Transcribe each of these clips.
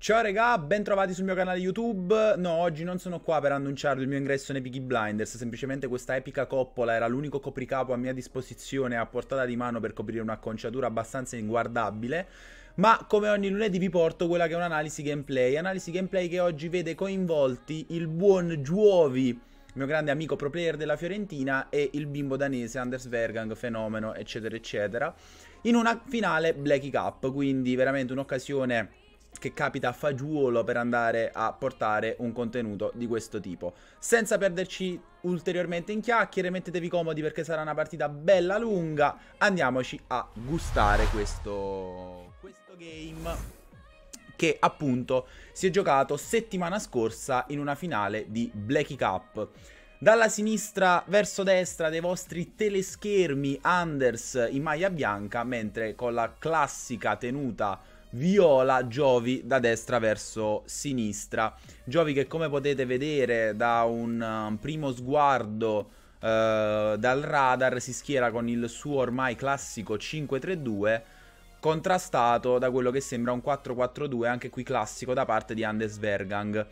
Ciao regà, ben trovati sul mio canale YouTube. No, oggi non sono qua per annunciare il mio ingresso nei Peaky Blinders, semplicemente questa epica coppola era l'unico copricapo a mia disposizione a portata di mano per coprire un'acconciatura abbastanza inguardabile. Ma come ogni lunedì vi porto quella che è un'analisi gameplay, analisi gameplay che oggi vede coinvolti il buon Giuovi, mio grande amico pro player della Fiorentina, e il bimbo danese Anders Vergang, fenomeno, eccetera, eccetera, in una finale Blacky Cup, quindi veramente un'occasione che capita a fagiolo per andare a portare un contenuto di questo tipo. Senza perderci ulteriormente in chiacchiere, mettetevi comodi perché sarà una partita bella lunga. Andiamoci a gustare questo, questo game che appunto si è giocato settimana scorsa in una finale di Blacky Cup. Dalla sinistra verso destra dei vostri teleschermi Anders in maglia bianca, mentre con la classica tenuta viola Giovi da destra verso sinistra. Giovi che come potete vedere da un um, primo sguardo uh, dal radar si schiera con il suo ormai classico 5-3-2 contrastato da quello che sembra un 4-4-2 anche qui classico da parte di Andes Vergang.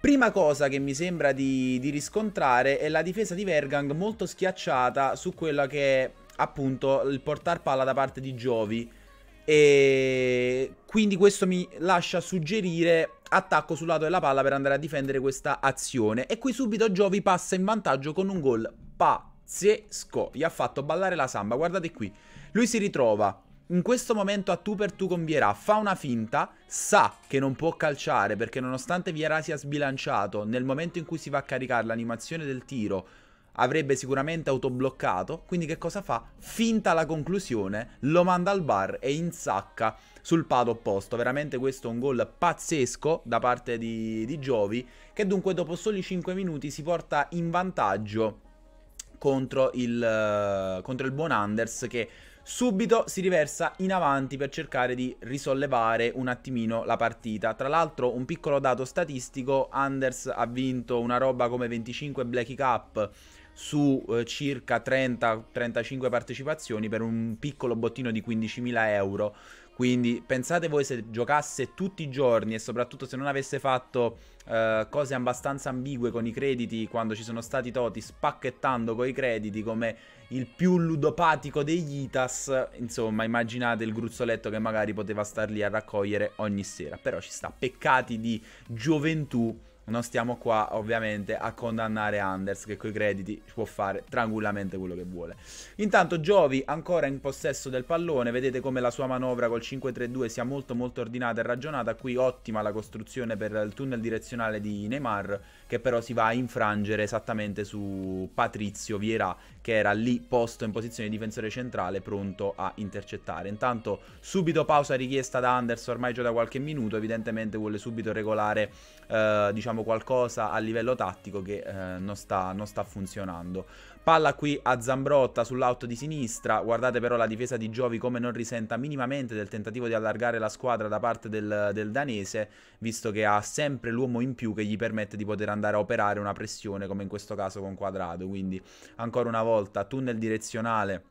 Prima cosa che mi sembra di, di riscontrare è la difesa di Vergang molto schiacciata su quello che è appunto il portar palla da parte di Giovi e quindi questo mi lascia suggerire attacco sul lato della palla per andare a difendere questa azione. E qui subito Giovi passa in vantaggio con un gol pazzesco. Gli ha fatto ballare la samba, guardate qui. Lui si ritrova in questo momento a tu per tu con Vierà, fa una finta, sa che non può calciare perché nonostante Vierà sia sbilanciato, nel momento in cui si va a caricare l'animazione del tiro avrebbe sicuramente autobloccato, quindi che cosa fa? Finta la conclusione, lo manda al bar e insacca sul pado opposto. Veramente questo è un gol pazzesco da parte di, di Giovi, che dunque dopo soli 5 minuti si porta in vantaggio contro il, uh, contro il buon Anders che subito si riversa in avanti per cercare di risollevare un attimino la partita. Tra l'altro un piccolo dato statistico, Anders ha vinto una roba come 25 Blacky Cup su eh, circa 30-35 partecipazioni per un piccolo bottino di 15.000 euro. Quindi pensate voi se giocasse tutti i giorni e soprattutto se non avesse fatto uh, cose abbastanza ambigue con i crediti quando ci sono stati toti spacchettando coi crediti come il più ludopatico degli Itas, insomma immaginate il gruzzoletto che magari poteva star lì a raccogliere ogni sera. Però ci sta, peccati di gioventù non stiamo qua ovviamente a condannare Anders che coi crediti può fare tranquillamente quello che vuole. Intanto Giovi ancora in possesso del pallone, vedete come la sua manovra col 5-3-2 sia molto molto ordinata e ragionata, qui ottima la costruzione per il tunnel direzionale di Neymar che però si va a infrangere esattamente su Patrizio Vieira che era lì posto in posizione di difensore centrale pronto a intercettare. Intanto subito pausa richiesta da Anders ormai già da qualche minuto, evidentemente vuole subito regolare eh, diciamo qualcosa a livello tattico che eh, non, sta, non sta funzionando. Palla qui a Zambrotta sull'auto di sinistra, guardate però la difesa di Giovi come non risenta minimamente del tentativo di allargare la squadra da parte del, del danese, visto che ha sempre l'uomo in più che gli permette di poter andare a operare una pressione come in questo caso con Quadrado, quindi ancora una volta tunnel direzionale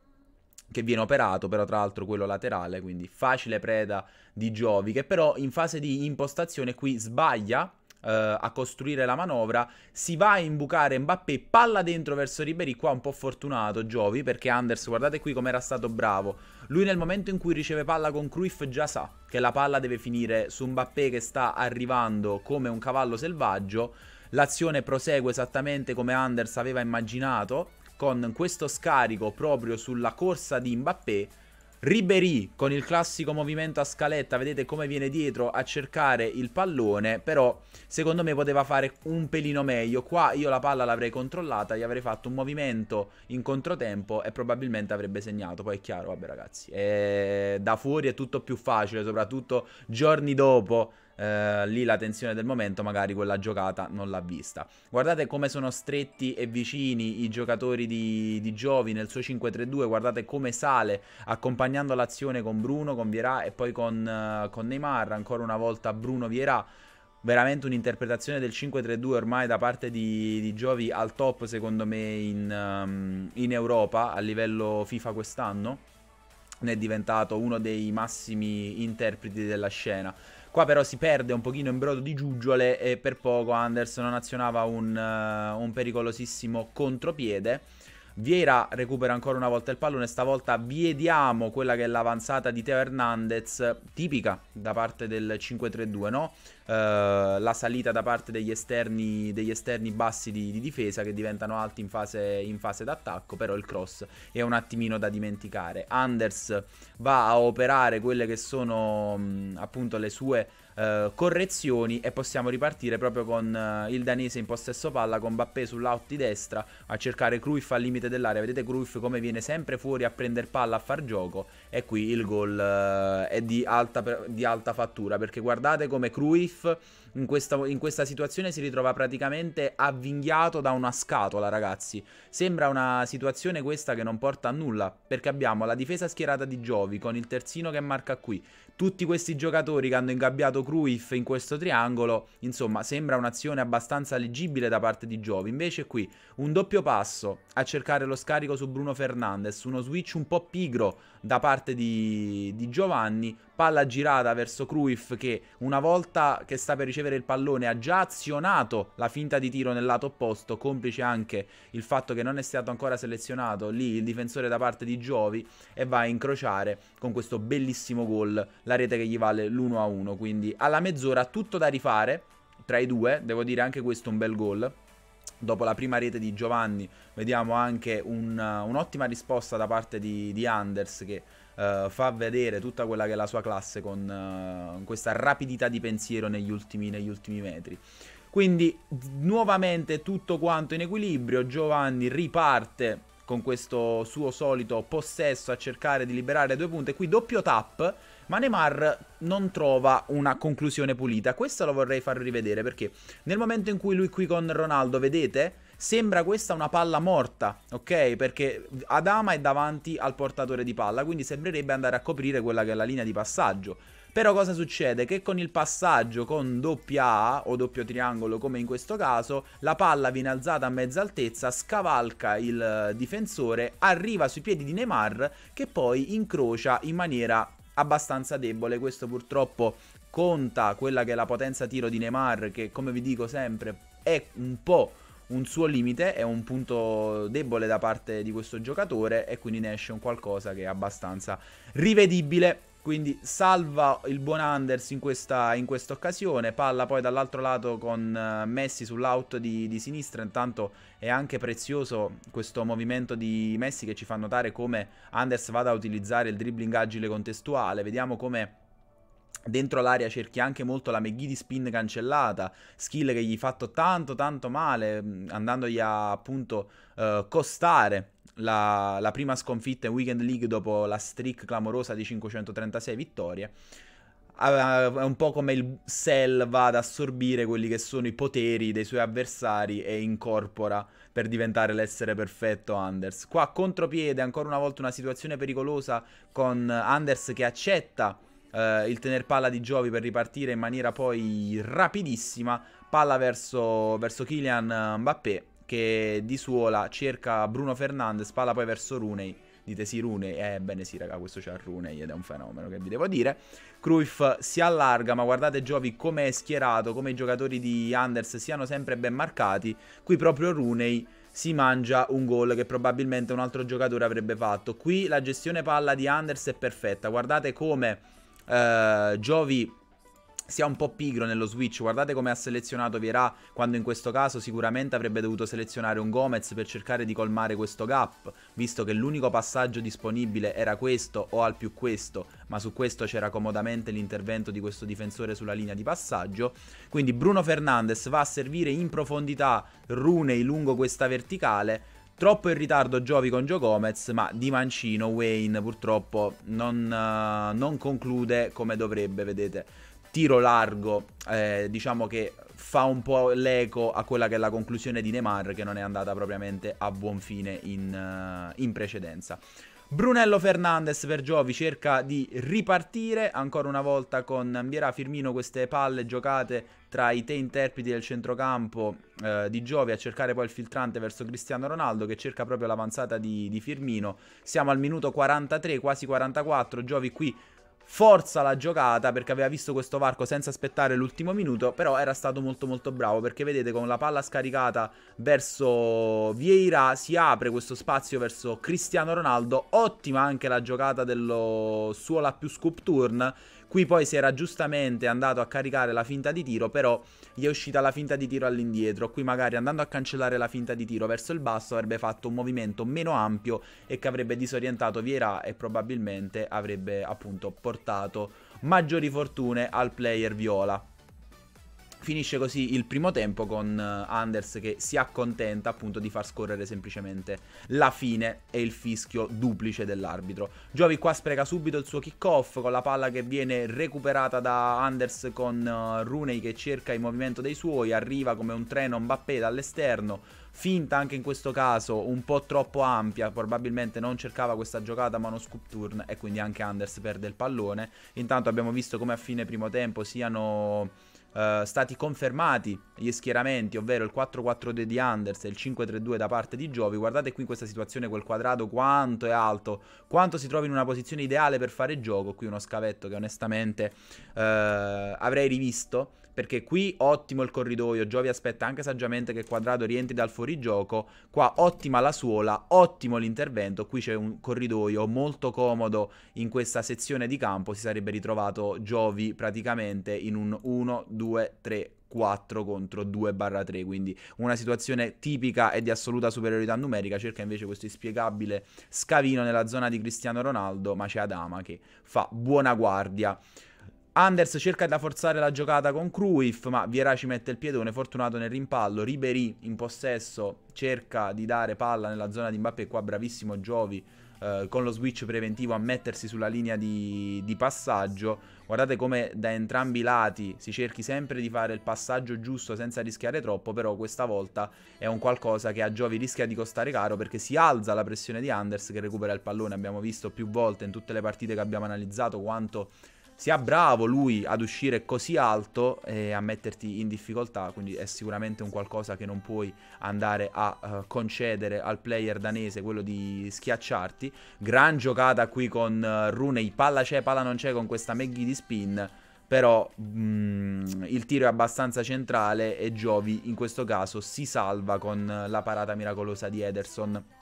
che viene operato, però tra l'altro quello laterale, quindi facile preda di Giovi, che però in fase di impostazione qui sbaglia Uh, a costruire la manovra. Si va a imbucare Mbappé, palla dentro verso Ribery. Qua un po' fortunato Giovi perché Anders, guardate qui come era stato bravo. Lui nel momento in cui riceve palla con Cruyff già sa che la palla deve finire su Mbappé che sta arrivando come un cavallo selvaggio. L'azione prosegue esattamente come Anders aveva immaginato con questo scarico proprio sulla corsa di Mbappé Ribery con il classico movimento a scaletta, vedete come viene dietro a cercare il pallone, però secondo me poteva fare un pelino meglio. Qua io la palla l'avrei controllata, gli avrei fatto un movimento in controtempo e probabilmente avrebbe segnato. Poi è chiaro, vabbè ragazzi, è... da fuori è tutto più facile, soprattutto giorni dopo eh, lì la tensione del momento magari quella giocata non l'ha vista. Guardate come sono stretti e vicini i giocatori di, di Giovi nel suo 5-3-2, guardate come sale accompagnando l'azione con Bruno, con Vierà e poi con, uh, con Neymar, ancora una volta Bruno Vierà veramente un'interpretazione del 5-3-2 ormai da parte di, di, Giovi al top secondo me in, um, in, Europa a livello FIFA quest'anno ne è diventato uno dei massimi interpreti della scena Qua però si perde un pochino in brodo di giuggiole e per poco Anders non azionava un, uh, un pericolosissimo contropiede. Vieira recupera ancora una volta il pallone, stavolta vediamo quella che è l'avanzata di Teo Hernandez, tipica da parte del 5-3-2, no? Uh, la salita da parte degli esterni, degli esterni bassi di, di, difesa che diventano alti in fase, in fase d'attacco, però il cross è un attimino da dimenticare. Anders va a operare quelle che sono mh, appunto le sue uh, correzioni e possiamo ripartire proprio con uh, il danese in possesso palla con Bappé sull'out di destra a cercare Cruyff al limite dell'area. Vedete Cruyff come viene sempre fuori a prendere palla a far gioco e qui il gol uh, è di alta, di alta fattura perché guardate come Cruyff in questa, in questa, situazione si ritrova praticamente avvinghiato da una scatola, ragazzi. Sembra una situazione questa che non porta a nulla, perché abbiamo la difesa schierata di Giovi con il terzino che marca qui, tutti questi giocatori che hanno ingabbiato Cruyff in questo triangolo, insomma, sembra un'azione abbastanza leggibile da parte di Giovi. Invece qui un doppio passo a cercare lo scarico su Bruno Fernandes, uno switch un po' pigro da parte di, di Giovanni, palla girata verso Cruyff che una volta che sta per ricevere il pallone ha già azionato la finta di tiro nel lato opposto, complice anche il fatto che non è stato ancora selezionato lì il difensore da parte di Giovi e va a incrociare con questo bellissimo gol la rete che gli vale l'1-1, quindi alla mezz'ora tutto da rifare tra i due, devo dire anche questo un bel gol. Dopo la prima rete di Giovanni vediamo anche un, un'ottima risposta da parte di, di Anders che uh, fa vedere tutta quella che è la sua classe con uh, questa rapidità di pensiero negli ultimi, negli ultimi metri. Quindi nuovamente tutto quanto in equilibrio, Giovanni riparte con questo suo solito possesso a cercare di liberare due punte, qui doppio tap, ma Neymar non trova una conclusione pulita. Questo lo vorrei far rivedere perché nel momento in cui lui qui con Ronaldo, vedete, sembra questa una palla morta, ok? Perché Adama è davanti al portatore di palla, quindi sembrerebbe andare a coprire quella che è la linea di passaggio. Però cosa succede? Che con il passaggio con doppia A o doppio triangolo come in questo caso, la palla viene alzata a mezza altezza, scavalca il difensore, arriva sui piedi di Neymar che poi incrocia in maniera abbastanza debole. Questo purtroppo conta quella che è la potenza tiro di Neymar che come vi dico sempre è un po' un suo limite, è un punto debole da parte di questo giocatore e quindi ne esce un qualcosa che è abbastanza rivedibile. Quindi salva il buon Anders in questa, in questa occasione, palla poi dall'altro lato con uh, Messi sull'out di, di, sinistra, intanto è anche prezioso questo movimento di Messi che ci fa notare come Anders vada a utilizzare il dribbling agile contestuale, vediamo come Dentro l'area cerchi anche molto la McGee spin cancellata, skill che gli ha fatto tanto tanto male, mm, andandogli a appunto uh, costare la, la, prima sconfitta in Weekend League dopo la streak clamorosa di 536 vittorie. È un po' come il Cell va ad assorbire quelli che sono i poteri dei suoi avversari e incorpora per diventare l'essere perfetto Anders. Qua contropiede, ancora una volta una situazione pericolosa con Anders che accetta Uh, il tener palla di Giovi per ripartire in maniera poi rapidissima, palla verso, verso Kylian Mbappé che di suola cerca Bruno Fernandes, palla poi verso Runei. Dite sì, Runei, eh bene sì raga, questo c'ha Runei ed è un fenomeno che vi devo dire. Cruyff si allarga, ma guardate Giovi come è schierato, come i giocatori di Anders siano sempre ben marcati. Qui proprio Runei si mangia un gol che probabilmente un altro giocatore avrebbe fatto. Qui la gestione palla di Anders è perfetta, guardate come uh, Giovi sia un po' pigro nello switch. Guardate come ha selezionato Vierà quando in questo caso sicuramente avrebbe dovuto selezionare un Gomez per cercare di colmare questo gap, visto che l'unico passaggio disponibile era questo o al più questo, ma su questo c'era comodamente l'intervento di questo difensore sulla linea di passaggio. Quindi Bruno Fernandes va a servire in profondità Runei lungo questa verticale Troppo in ritardo Giovi con Gio Gomez, ma di mancino Wayne purtroppo non, uh, non conclude come dovrebbe, vedete. Tiro largo, eh, diciamo che fa un po' l'eco a quella che è la conclusione di Neymar, che non è andata propriamente a buon fine in, uh, in precedenza. Brunello Fernandes per Giovi cerca di ripartire ancora una volta con Ambiera Firmino queste palle giocate tra i te interpreti del centrocampo eh, di Giovi a cercare poi il filtrante verso Cristiano Ronaldo che cerca proprio l'avanzata di, di Firmino. Siamo al minuto 43, quasi 44, Giovi qui forza la giocata perché aveva visto questo varco senza aspettare l'ultimo minuto, però era stato molto molto bravo perché vedete con la palla scaricata verso Vieira si apre questo spazio verso Cristiano Ronaldo, ottima anche la giocata dello suo la più scoop turn Qui poi si era giustamente andato a caricare la finta di tiro, però gli è uscita la finta di tiro all'indietro. Qui magari andando a cancellare la finta di tiro verso il basso avrebbe fatto un movimento meno ampio e che avrebbe disorientato Vieira e probabilmente avrebbe appunto portato maggiori fortune al player viola. Finisce così il primo tempo con uh, Anders che si accontenta appunto di far scorrere semplicemente la fine e il fischio duplice dell'arbitro. Giovi qua spreca subito il suo kickoff con la palla che viene recuperata da Anders con uh, Rooney che cerca il movimento dei suoi, arriva come un treno Mbappé dall'esterno, finta anche in questo caso un po' troppo ampia, probabilmente non cercava questa giocata ma uno scoop turn e quindi anche Anders perde il pallone. Intanto abbiamo visto come a fine primo tempo siano Uh, stati confermati gli schieramenti, ovvero il 4-4-2 di Anders e il 5-3-2 da parte di Giovi. Guardate qui in questa situazione quel quadrato quanto è alto, quanto si trova in una posizione ideale per fare gioco. Qui uno scavetto che onestamente uh, avrei rivisto perché qui ottimo il corridoio, Giovi aspetta anche saggiamente che Quadrado rientri dal fuorigioco, qua ottima la suola, ottimo l'intervento, qui c'è un corridoio molto comodo in questa sezione di campo, si sarebbe ritrovato Giovi praticamente in un 1, 2, 3, 4 contro 2 barra 3 quindi una situazione tipica e di assoluta superiorità numerica cerca invece questo inspiegabile scavino nella zona di Cristiano Ronaldo ma c'è Adama che fa buona guardia Anders cerca di forzare la giocata con Cruyff, ma Vieira ci mette il piedone, fortunato nel rimpallo. Ribery in possesso cerca di dare palla nella zona di Mbappé, qua bravissimo Giovi eh, con lo switch preventivo a mettersi sulla linea di, di, passaggio. Guardate come da entrambi i lati si cerchi sempre di fare il passaggio giusto senza rischiare troppo, però questa volta è un qualcosa che a Giovi rischia di costare caro perché si alza la pressione di Anders che recupera il pallone. Abbiamo visto più volte in tutte le partite che abbiamo analizzato quanto sia bravo lui ad uscire così alto e a metterti in difficoltà, quindi è sicuramente un qualcosa che non puoi andare a uh, concedere al player danese, quello di schiacciarti. Gran giocata qui con uh, Rooney, palla c'è, palla non c'è con questa Maggie di spin, però mm, il tiro è abbastanza centrale e Giovi in questo caso si salva con la parata miracolosa di Ederson.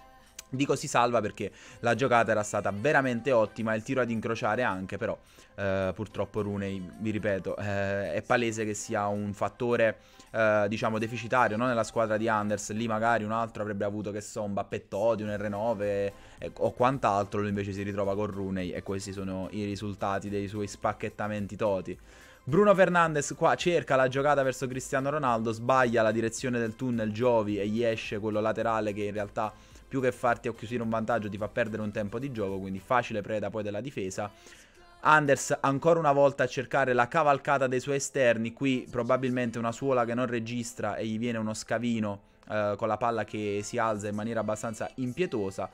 Dico si salva perché la giocata era stata veramente ottima, il tiro ad incrociare anche, però eh, purtroppo Rooney, vi ripeto, eh, è palese che sia un fattore, eh, diciamo, deficitario no? nella squadra di Anders, lì magari un altro avrebbe avuto, che so, un Bappettodi, un R9 eh, o quant'altro, lui invece si ritrova con Rooney e questi sono i risultati dei suoi spacchettamenti toti. Bruno Fernandes qua cerca la giocata verso Cristiano Ronaldo, sbaglia la direzione del tunnel Giovi e gli esce quello laterale che in realtà più che farti acquisire un vantaggio ti fa perdere un tempo di gioco, quindi facile preda poi della difesa. Anders ancora una volta a cercare la cavalcata dei suoi esterni, qui probabilmente una suola che non registra e gli viene uno scavino eh, con la palla che si alza in maniera abbastanza impietosa.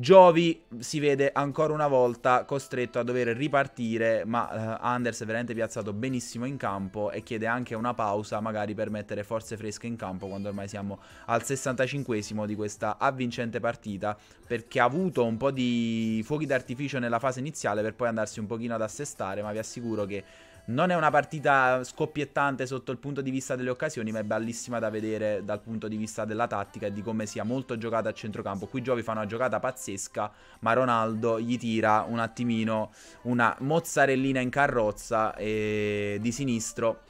Giovi si vede ancora una volta costretto a dover ripartire, ma uh, Anders è veramente piazzato benissimo in campo e chiede anche una pausa, magari per mettere forze fresche in campo quando ormai siamo al 65esimo di questa avvincente partita, perché ha avuto un po' di fuochi d'artificio nella fase iniziale per poi andarsi un pochino ad assestare, ma vi assicuro che non è una partita scoppiettante sotto il punto di vista delle occasioni, ma è bellissima da vedere dal punto di vista della tattica e di come sia molto giocata a centrocampo. Qui Giovi fa una giocata pazzesca, ma Ronaldo gli tira un attimino una mozzarellina in carrozza e di sinistro,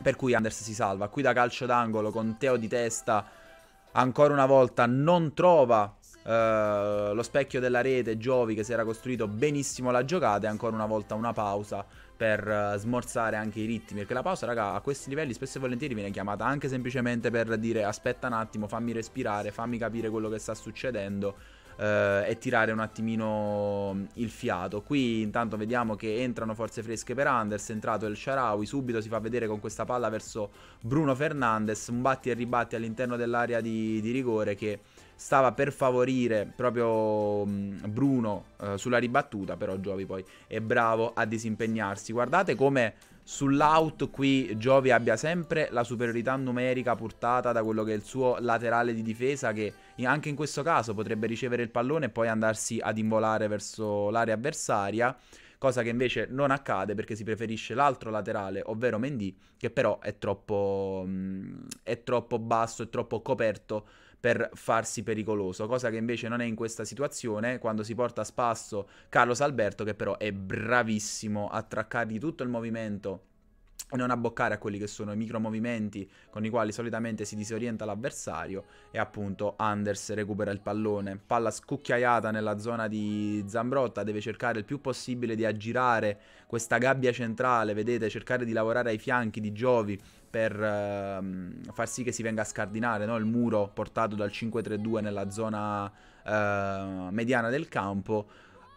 per cui Anders si salva. Qui da calcio d'angolo con Teo di testa, ancora una volta non trova Uh, lo specchio della rete, Giovi che si era costruito benissimo la giocata e ancora una volta una pausa per uh, smorzare anche i ritmi. Perché la pausa, raga, a questi livelli spesso e volentieri viene chiamata anche semplicemente per dire aspetta un attimo, fammi respirare, fammi capire quello che sta succedendo. Uh, e tirare un attimino il fiato. Qui intanto vediamo che entrano forze fresche per Anders, è entrato il Sharawi, subito si fa vedere con questa palla verso Bruno Fernandes, un batti e ribatti all'interno dell'area di, di rigore che stava per favorire proprio mm, Bruno eh, sulla ribattuta, però Giovi poi è bravo a disimpegnarsi. Guardate come sull'out qui Giovi abbia sempre la superiorità numerica portata da quello che è il suo laterale di difesa che anche in questo caso potrebbe ricevere il pallone e poi andarsi ad involare verso l'area avversaria cosa che invece non accade perché si preferisce l'altro laterale, ovvero Mendy, che però è troppo, mm, è troppo basso, è troppo coperto per farsi pericoloso, cosa che invece non è in questa situazione quando si porta a spasso Carlos Alberto che però è bravissimo a traccargli tutto il movimento non abboccare a quelli che sono i micromovimenti con i quali solitamente si disorienta l'avversario e appunto Anders recupera il pallone, palla scucchiaiata nella zona di Zambrotta, deve cercare il più possibile di aggirare questa gabbia centrale, vedete, cercare di lavorare ai fianchi di Giovi per uh, far sì che si venga a scardinare no? il muro portato dal 5-3-2 nella zona uh, mediana del campo.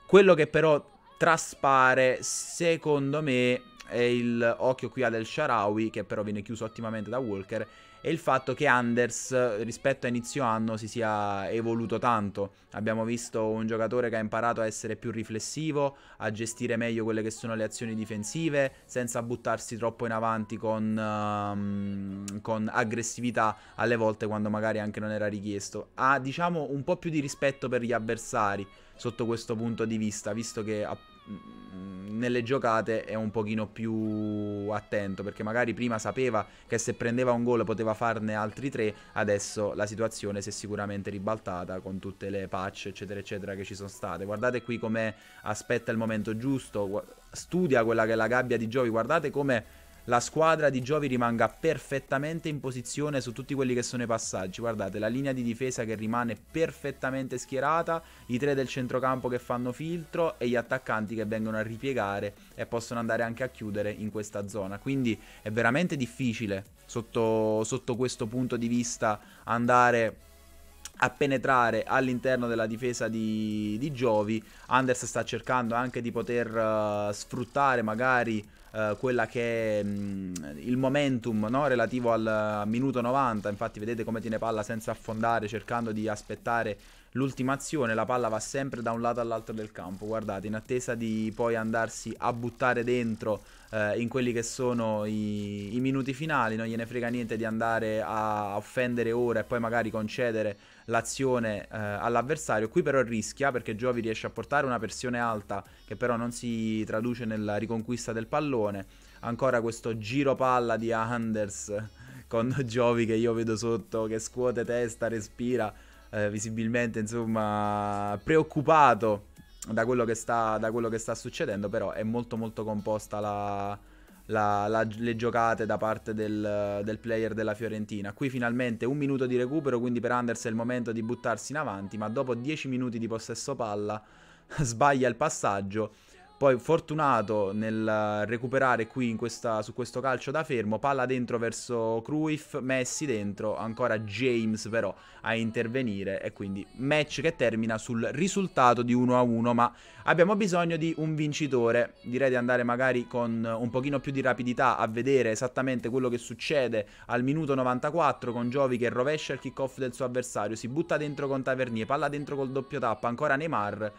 Quello che però traspare, secondo me, è il occhio qui a del Sharawi, che però viene chiuso ottimamente da Walker, e il fatto che Anders rispetto a inizio anno si sia evoluto tanto. Abbiamo visto un giocatore che ha imparato a essere più riflessivo, a gestire meglio quelle che sono le azioni difensive, senza buttarsi troppo in avanti con, um, con aggressività alle volte quando magari anche non era richiesto. Ha diciamo un po' più di rispetto per gli avversari sotto questo punto di vista, visto che nelle giocate è un pochino più attento perché magari prima sapeva che se prendeva un gol poteva farne altri tre adesso la situazione si è sicuramente ribaltata con tutte le patch eccetera eccetera che ci sono state. Guardate qui come aspetta il momento giusto studia quella che è la gabbia di Giovi guardate come la squadra di Giovi rimanga perfettamente in posizione su tutti quelli che sono i passaggi. Guardate, la linea di difesa che rimane perfettamente schierata, i tre del centrocampo che fanno filtro e gli attaccanti che vengono a ripiegare e possono andare anche a chiudere in questa zona. Quindi è veramente difficile sotto, sotto questo punto di vista andare a penetrare all'interno della difesa di, di Giovi. Anders sta cercando anche di poter uh, sfruttare magari uh, quella che è mh, il momentum no? relativo al minuto 90. Infatti, vedete come tiene palla senza affondare, cercando di aspettare l'ultimazione. La palla va sempre da un lato all'altro del campo. Guardate, in attesa di poi andarsi a buttare dentro uh, in quelli che sono i, i, minuti finali. Non gliene frega niente di andare a offendere ora e poi magari concedere l'azione eh, all'avversario. Qui però rischia perché Giovi riesce a portare una pressione alta che però non si traduce nella riconquista del pallone. Ancora questo giro palla di Anders con Giovi che io vedo sotto che scuote testa, respira, eh, visibilmente insomma preoccupato da quello, sta, da quello che sta succedendo, però è molto molto composta la, la, la, le giocate da parte del, del, player della Fiorentina. Qui finalmente un minuto di recupero, quindi per Anders è il momento di buttarsi in avanti, ma dopo 10 minuti di possesso palla sbaglia il passaggio poi fortunato nel recuperare qui questa, su questo calcio da fermo, palla dentro verso Cruyff, Messi dentro, ancora James però a intervenire e quindi match che termina sul risultato di 1-1, ma abbiamo bisogno di un vincitore, direi di andare magari con un pochino più di rapidità a vedere esattamente quello che succede al minuto 94 con Giovi che rovescia il kickoff del suo avversario, si butta dentro con Tavernier, palla dentro col doppio tappa, ancora Neymar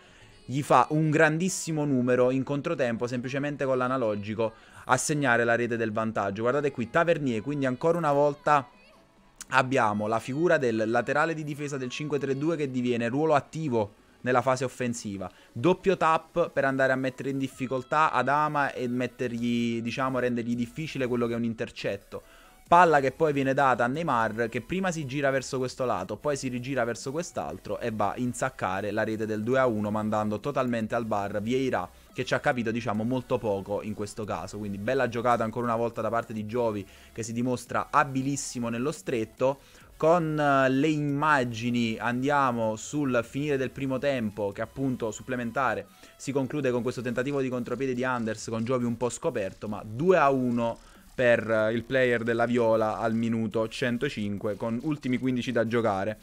gli fa un grandissimo numero in controtempo semplicemente con l'analogico a segnare la rete del vantaggio. Guardate qui, Tavernier, quindi ancora una volta abbiamo la figura del laterale di difesa del 5-3-2 che diviene ruolo attivo nella fase offensiva. Doppio tap per andare a mettere in difficoltà Adama e mettergli, diciamo, rendergli difficile quello che è un intercetto. Palla che poi viene data a Neymar che prima si gira verso questo lato, poi si rigira verso quest'altro e va a insaccare la rete del 2-1 mandando totalmente al bar Vieira che ci ha capito diciamo molto poco in questo caso. Quindi bella giocata ancora una volta da parte di Giovi che si dimostra abilissimo nello stretto. Con eh, le immagini andiamo sul finire del primo tempo che appunto supplementare si conclude con questo tentativo di contropiede di Anders con Giovi un po' scoperto ma 2 1 per eh, il player della Viola al minuto 105 con ultimi 15 da giocare.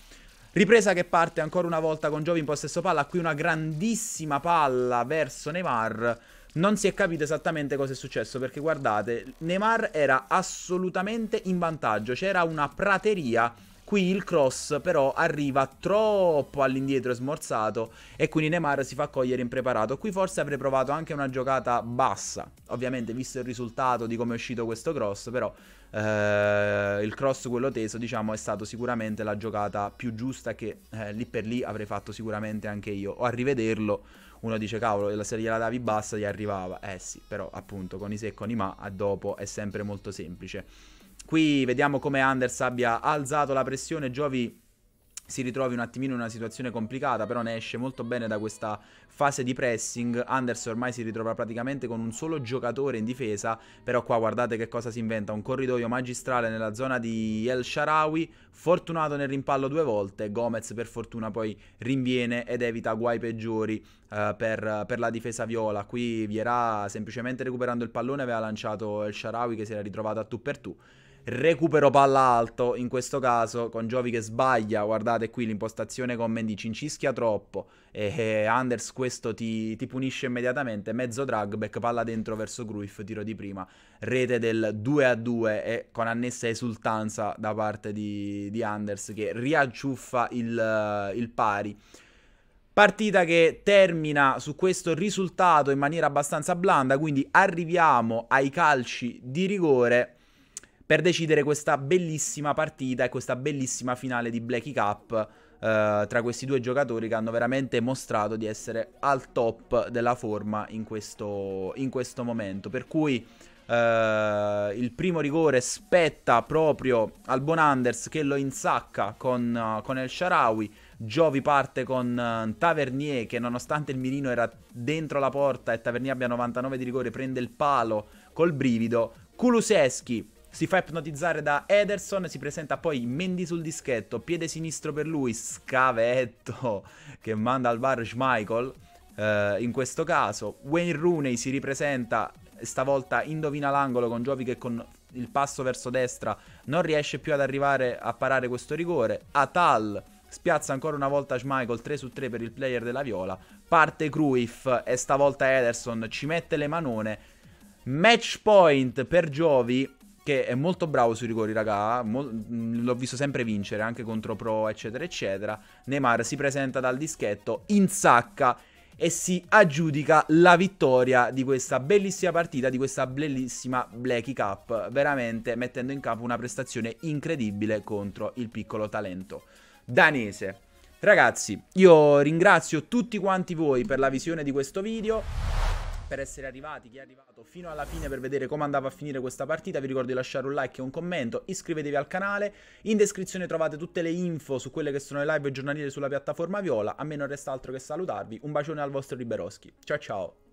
Ripresa che parte ancora una volta con Giovi in possesso palla, qui una grandissima palla verso Neymar. Non si è capito esattamente cosa è successo perché guardate, Neymar era assolutamente in vantaggio, c'era una prateria Qui il cross però arriva troppo all'indietro e smorzato e quindi Neymar si fa cogliere impreparato. Qui forse avrei provato anche una giocata bassa, ovviamente visto il risultato di come è uscito questo cross, però eh, il cross quello teso diciamo è stato sicuramente la giocata più giusta che eh, lì per lì avrei fatto sicuramente anche io. O a rivederlo uno dice cavolo, se gliela davi bassa gli arrivava. Eh sì, però appunto con i se e con i ma a dopo è sempre molto semplice. Qui vediamo come Anders abbia alzato la pressione, Giovi si ritrovi un attimino in una situazione complicata, però ne esce molto bene da questa fase di pressing. Anders ormai si ritrova praticamente con un solo giocatore in difesa, però qua guardate che cosa si inventa, un corridoio magistrale nella zona di El Sharawi, fortunato nel rimpallo due volte, Gomez per fortuna poi rinviene ed evita guai peggiori uh, per, per, la difesa viola. Qui Vierà semplicemente recuperando il pallone aveva lanciato El Sharawi che si era ritrovato a tu per tu recupero palla alto in questo caso con Giovi che sbaglia. Guardate qui l'impostazione con Mendy cincischia troppo. E, e Anders questo ti, ti, punisce immediatamente. Mezzo dragback palla dentro verso Gruif tiro di prima. Rete del 2 a 2 e con annessa esultanza da parte di, di Anders che riacciuffa il, il pari. Partita che termina su questo risultato in maniera abbastanza blanda, quindi arriviamo ai calci di rigore per decidere questa bellissima partita e questa bellissima finale di Blacky Cup eh, tra questi due giocatori che hanno veramente mostrato di essere al top della forma in questo, in questo momento. Per cui eh, il primo rigore spetta proprio al buon Anders che lo insacca con, con El Sharawi. Giovi parte con uh, Tavernier che nonostante il mirino era dentro la porta e Tavernier abbia 99 di rigore prende il palo col brivido. Kuluseschi si fa ipnotizzare da Ederson, si presenta poi Mendy sul dischetto, piede sinistro per lui, scavetto che manda al bar Schmeichel. Eh, in questo caso Wayne Rooney si ripresenta, stavolta indovina l'angolo con Giovi che con il passo verso destra non riesce più ad arrivare a parare questo rigore. Atal spiazza ancora una volta Schmeichel 3 su 3 per il player della Viola. Parte Cruyff e stavolta Ederson ci mette le manone. Match point per Giovi che è molto bravo sui rigori, raga. Mm, l'ho visto sempre vincere anche contro Pro, eccetera, eccetera. Neymar si presenta dal dischetto, insacca e si aggiudica la vittoria di questa bellissima partita, di questa bellissima Blacky Cup, veramente mettendo in campo una prestazione incredibile contro il piccolo talento danese. Ragazzi, io ringrazio tutti quanti voi per la visione di questo video per essere arrivati, chi è arrivato fino alla fine per vedere come andava a finire questa partita. Vi ricordo di lasciare un like e un commento, iscrivetevi al canale. In descrizione trovate tutte le info su quelle che sono le live giornaliere sulla piattaforma Viola. A me non resta altro che salutarvi. Un bacione al vostro Liberoschi. Ciao ciao.